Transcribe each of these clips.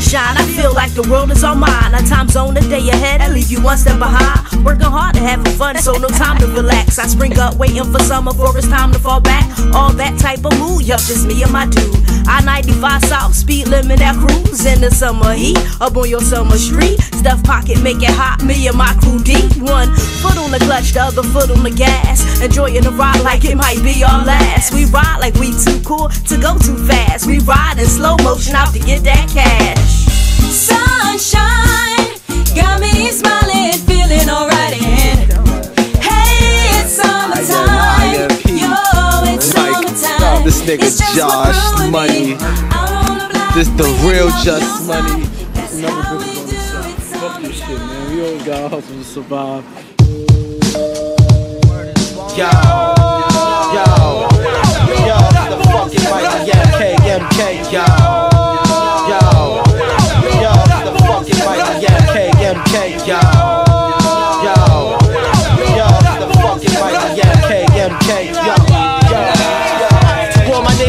sunshine. I feel like the world is all mine. A time zone a day ahead I leave you one step behind. Working hard and having fun, so no time to relax. I spring up waiting for summer, for it's time to fall back. All that type of mood, yup, just me and my dude. I 95 South, speed limit that cruise in the summer heat. Up on your summer street, stuff pocket, make it hot. Me and my crew deep. One foot on the clutch, the other foot on the gas. Enjoying the ride like it might be our last. We ride like we too cool to go too fast. We ride in slow motion out to get that cash. Sunshine got me smiling, This nigga Josh Money. This the real Just Money. Another bitch on the side. Fuck this shit, man. We always gotta hustle to survive. Yo, yo, yo, the fucking mighty MK, MK, yo, yo, yo, the fucking mighty MK, MK, yo, yo, yo, the fucking mighty MK, MK, yo, yo.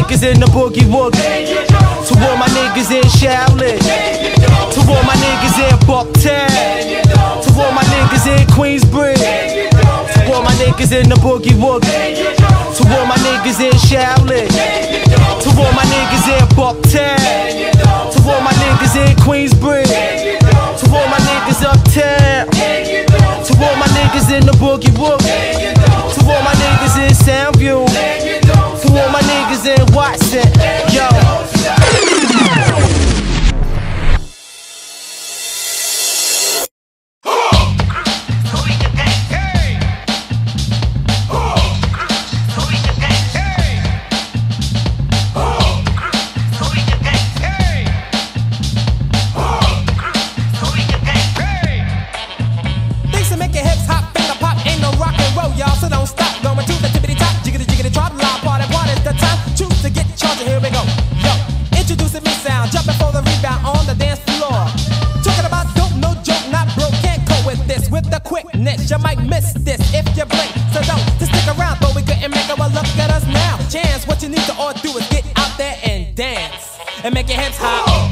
Niggas in the boogie woogie, to all my niggas in Shaolin, to all my niggas in Bucktown, to all my niggas in Queensbridge. To all my niggas in the boogie woogie. To all my niggas in Shaolin. To all my niggas in Bucktown. To all my niggas in Queensbridge. Here we go. Yo, introducing me sound, jumping for the rebound on the dance floor. Talking about dope, no joke, not broke, can't cope with this. With the quickness, you might miss this if you blink. So don't just stick around, but we couldn't make it. Well, look at us now. Chance, what you need to all do is get out there and dance and make your hips hop.